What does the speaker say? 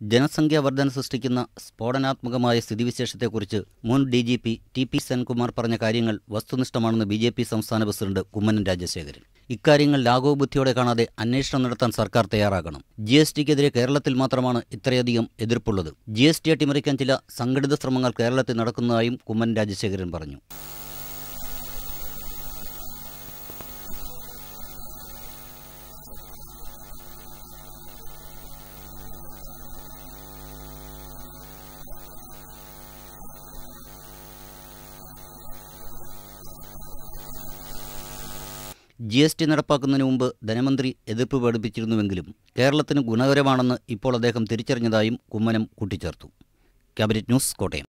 ജനസംഖ്യാ വർധന സൃഷ്ടിക്കുന്ന സ്ഫോടനാത്മകമായ സ്ഥിതിവിശേഷത്തെക്കുറിച്ച് മുൻ D G P T P Senkumar പറഞ്ഞ കാര്യങ്ങൾ വസ്തുനിഷ്ഠമാണെന്ന് ബി ജെ പി സംസ്ഥാന പ്രസിഡന്റ് കുമ്മനം രാജശേഖരൻ. ഇക്കാര്യങ്ങൾ ലാഘവബുദ്ധിയോടെ കാണാതെ അന്വേഷണം നടത്താൻ സർക്കാർ തയ്യാറാകണം. ജി എസ് ടിക്കെതിരെ കേരളത്തിൽ മാത്രമാണ് ഇത്രയധികം എതിർപ്പുള്ളത്. ജി എസ് ടി അട്ടിമറിക്കാൻ ചില സംഘടിത ശ്രമങ്ങൾ കേരളത്തിൽ നടക്കുന്നതായും കുമ്മൻ രാജശേഖരൻ പറഞ്ഞു. ജി എസ് ടി നടപ്പാക്കുന്നതിന് മുമ്പ് ധനമന്ത്രി എതിർപ്പ് പ്രകടിപ്പിച്ചിരുന്നുവെങ്കിലും കേരളത്തിന് ഗുണകരമാണെന്ന് ഇപ്പോൾ അദ്ദേഹം തിരിച്ചറിഞ്ഞതായും കുമ്മനം കൂട്ടിച്ചേർത്തു. Cabinet news Kottayam.